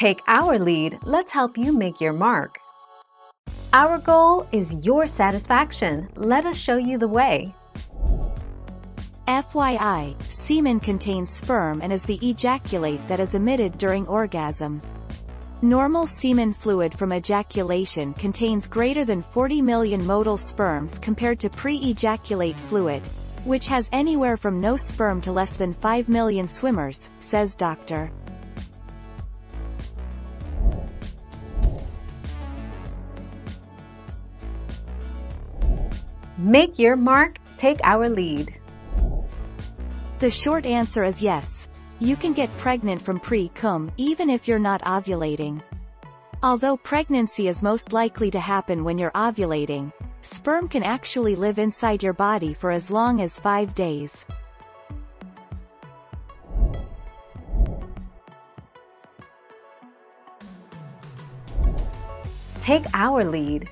Take our lead, let's help you make your mark. Our goal is your satisfaction. Let us show you the way. FYI, semen contains sperm and is the ejaculate that is emitted during orgasm. Normal semen fluid from ejaculation contains greater than 40 million motile sperms compared to pre-ejaculate fluid, which has anywhere from no sperm to less than 5 million swimmers, says Dr. Make your mark, take our lead. The short answer is yes. You can get pregnant from pre-cum, even if you're not ovulating. Although pregnancy is most likely to happen when you're ovulating, sperm can actually live inside your body for as long as five days. Take our lead.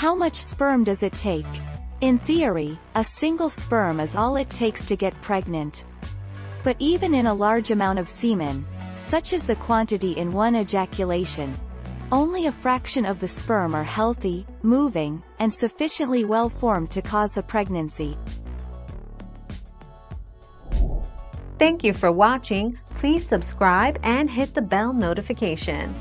How much sperm does it take? In theory, a single sperm is all it takes to get pregnant. But even in a large amount of semen, such as the quantity in one ejaculation, only a fraction of the sperm are healthy, moving, and sufficiently well-formed to cause a pregnancy. Thank you for watching. Please subscribe and hit the bell notification.